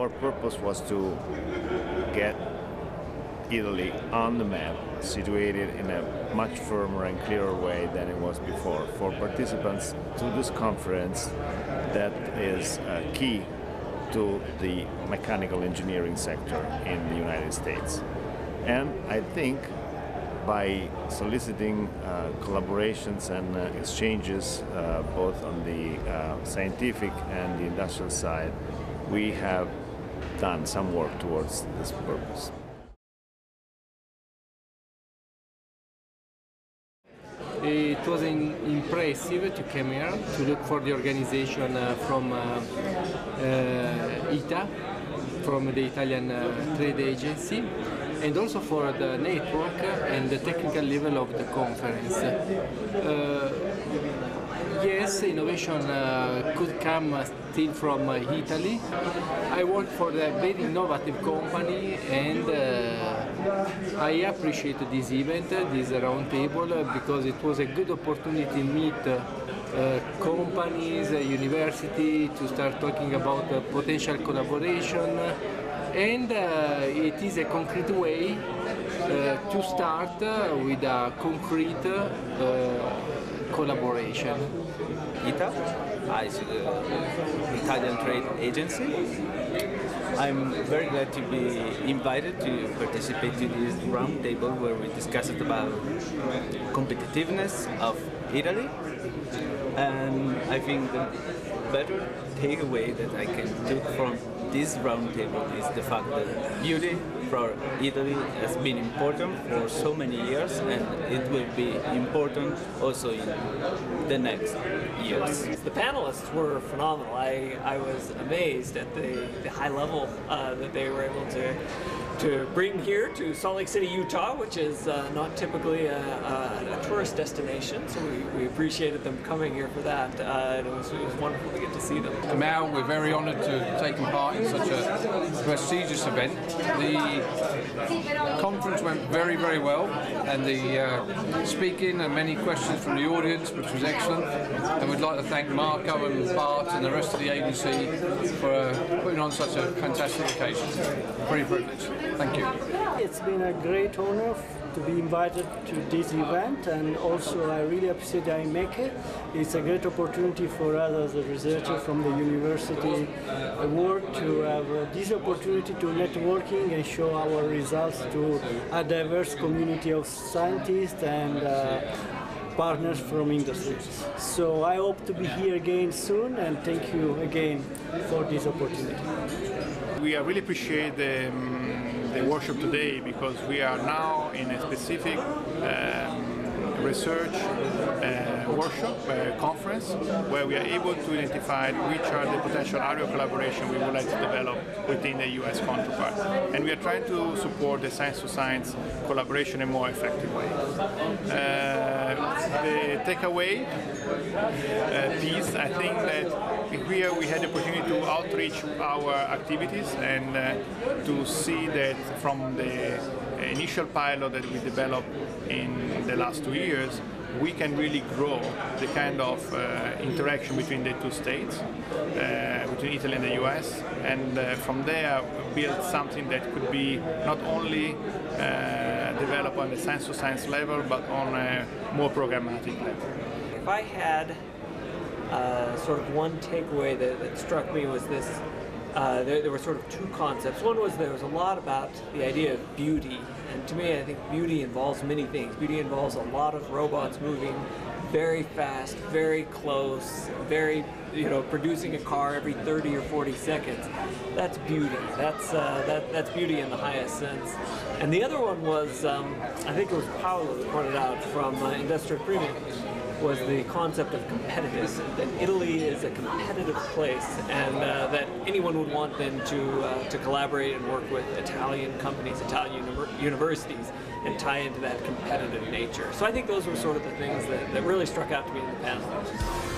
our purpose was to get Italy on the map, situated in a much firmer and clearer way than it was before. For participants to this conference, that is uh, key to the mechanical engineering sector in the United States. And I think by soliciting uh, collaborations and uh, exchanges uh, both on the uh, scientific and the industrial side, we have done some work towards this purpose. It was in, impressive to come here to look for the organization uh, from uh, uh, ITA, from the Italian uh, trade agency, and also for the network and the technical level of the conference. Uh, yes, innovation uh, could come still from Italy. I work for a very innovative company and I appreciate this event, this roundtable, because it was a good opportunity to meet uh, companies, uh, university, to start talking about uh, potential collaboration. And it is a concrete way to start with a concrete collaboration. ITA, Italian Trade Agency. I'm very glad to be invited to participate in this roundtable where we discussed about competitiveness of Italy. And I think the better takeaway that I can take from this roundtable is the fact that beauty for Italy has been important for so many years and it will be important also in the next years. The panelists were phenomenal. I, I was amazed at the, the high level uh, that they were able to to bring here to Salt Lake City, Utah, which is uh, not typically a, a, a, tourist destination. So we, we appreciated them coming here for that. Uh, it, was, it was wonderful to get to see them. Kamal, we're very honoured to have taken part in such a prestigious event. The conference went very, very well, and the uh, speaking and many questions from the audience, which was excellent. And we'd like to thank Marco and Bart and the rest of the agency for uh, putting on such a fantastic occasion. Very privileged. Thank you. It's been a great honor to be invited to this event and also I really appreciate IMECE. It's a great opportunity for us as a researcher from the university work to have uh, this opportunity to networking and show our results to a diverse community of scientists and uh, partners from industry. So I hope to be here again soon and thank you again for this opportunity. We really appreciate the um, the workshop today because we are now in a specific um, research uh, workshop, uh, conference, where we are able to identify which are the potential area of collaboration we would like to develop within the US counterpart. And we are trying to support the science to science collaboration in a more effective way. Uh, the takeaway uh, piece, I think that here we had the opportunity to outreach our activities and uh, to see that from the initial pilot that we developed in the last two years, we can really grow the kind of uh, interaction between the two states, uh, between Italy and the US, and uh, from there build something that could be not only uh, developed on the science to science level, but on a more programmatic level. If I had uh, sort of one takeaway that, that struck me was this uh, there, there, were sort of two concepts. One was there was a lot about the idea of beauty, and to me, I think beauty involves many things. Beauty involves a lot of robots moving very fast, very close, very you know producing a car every 30 or 40 seconds. That's beauty. That's uh, that, that's beauty in the highest sense. And the other one was um, I think it was Paolo who pointed out from uh, Industrial Premium was the concept of competitiveness, that Italy is a competitive place and uh, that anyone would want then to, uh, to collaborate and work with Italian companies, Italian universities, and tie into that competitive nature. So I think those were sort of the things that, that really struck out to me in the panel.